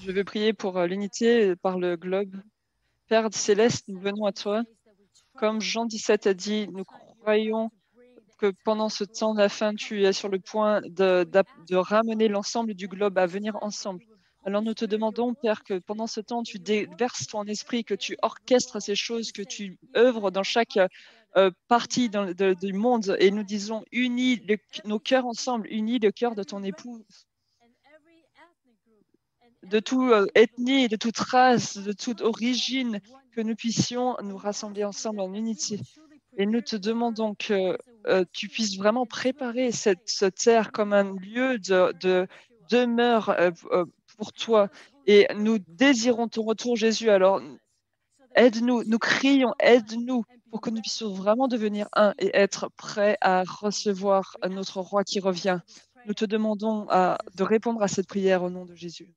Je vais prier pour euh, l'unité par le globe. Père céleste, nous venons à toi. Comme Jean 17 a dit, nous croyons que pendant ce temps de la fin, tu es sur le point de, ramener l'ensemble du globe à venir ensemble. Alors nous te demandons, Père, que pendant ce temps, tu déverses ton esprit, que tu orchestres ces choses, que tu œuvres dans chaque euh, partie du monde. Et nous disons, unis nos cœurs ensemble, unis le cœur de ton époux, de toute euh, ethnie, de toute race, de toute origine, que nous puissions nous rassembler ensemble en unité. Et nous te demandons que euh, tu puisses vraiment préparer cette, terre comme un lieu de, de demeure euh, pour toi. Et nous désirons ton retour, Jésus. Alors, aide-nous, nous crions, aide-nous pour que nous puissions vraiment devenir un et être prêts à recevoir notre roi qui revient. Nous te demandons de répondre à cette prière au nom de Jésus.